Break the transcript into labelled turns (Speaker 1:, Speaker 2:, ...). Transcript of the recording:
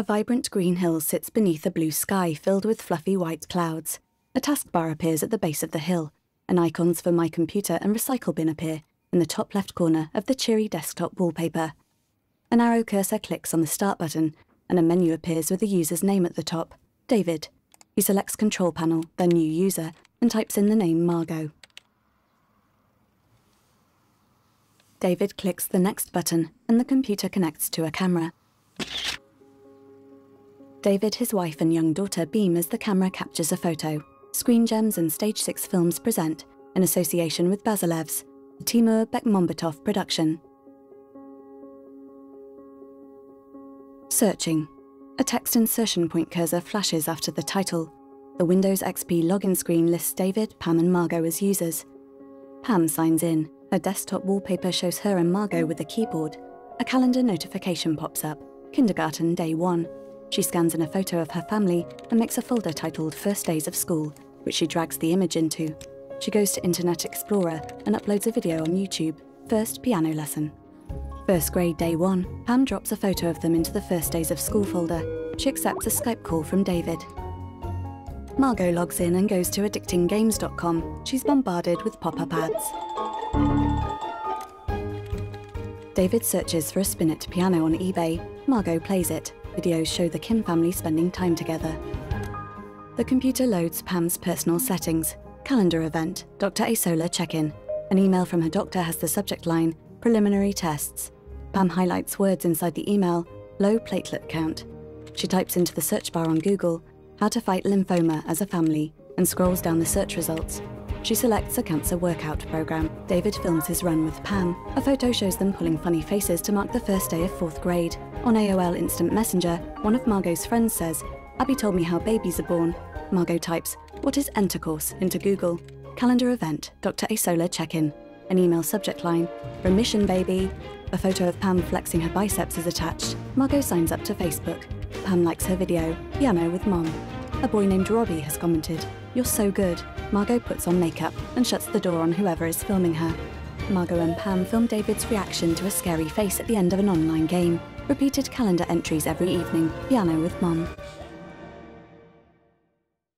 Speaker 1: A vibrant green hill sits beneath a blue sky filled with fluffy white clouds. A taskbar appears at the base of the hill, and icons for My Computer and Recycle Bin appear in the top left corner of the cheery desktop wallpaper. An arrow cursor clicks on the Start button, and a menu appears with the user's name at the top, David. He selects Control Panel, then New User, and types in the name Margot. David clicks the Next button, and the computer connects to a camera. David, his wife, and young daughter beam as the camera captures a photo. Screen Gems and Stage 6 Films present, in association with Bazelevs, a Timur Bekmambetov production. Searching. A text insertion point cursor flashes after the title. The Windows XP login screen lists David, Pam, and Margot as users. Pam signs in. Her desktop wallpaper shows her and Margot with a keyboard. A calendar notification pops up. Kindergarten, day one. She scans in a photo of her family and makes a folder titled First Days of School, which she drags the image into. She goes to Internet Explorer and uploads a video on YouTube, First Piano Lesson. First grade day one, Pam drops a photo of them into the First Days of School folder. She accepts a Skype call from David. Margot logs in and goes to addictinggames.com. She's bombarded with pop up ads. David searches for a Spinet piano on eBay. Margot plays it. Videos show the Kim family spending time together. The computer loads Pam's personal settings. Calendar event, Dr. Asola check-in. An email from her doctor has the subject line, preliminary tests. Pam highlights words inside the email, low platelet count. She types into the search bar on Google, how to fight lymphoma as a family, and scrolls down the search results. She selects a cancer workout program. David films his run with Pam. A photo shows them pulling funny faces to mark the first day of fourth grade. On AOL Instant Messenger, one of Margot's friends says, Abby told me how babies are born. Margot types, What is intercourse? into Google. Calendar event, Dr. Asola check in. An email subject line, Remission baby. A photo of Pam flexing her biceps is attached. Margot signs up to Facebook. Pam likes her video, Piano with Mom. A boy named Robbie has commented, You're so good. Margot puts on makeup and shuts the door on whoever is filming her. Margot and Pam film David's reaction to a scary face at the end of an online game. Repeated calendar entries every evening, piano with Mom.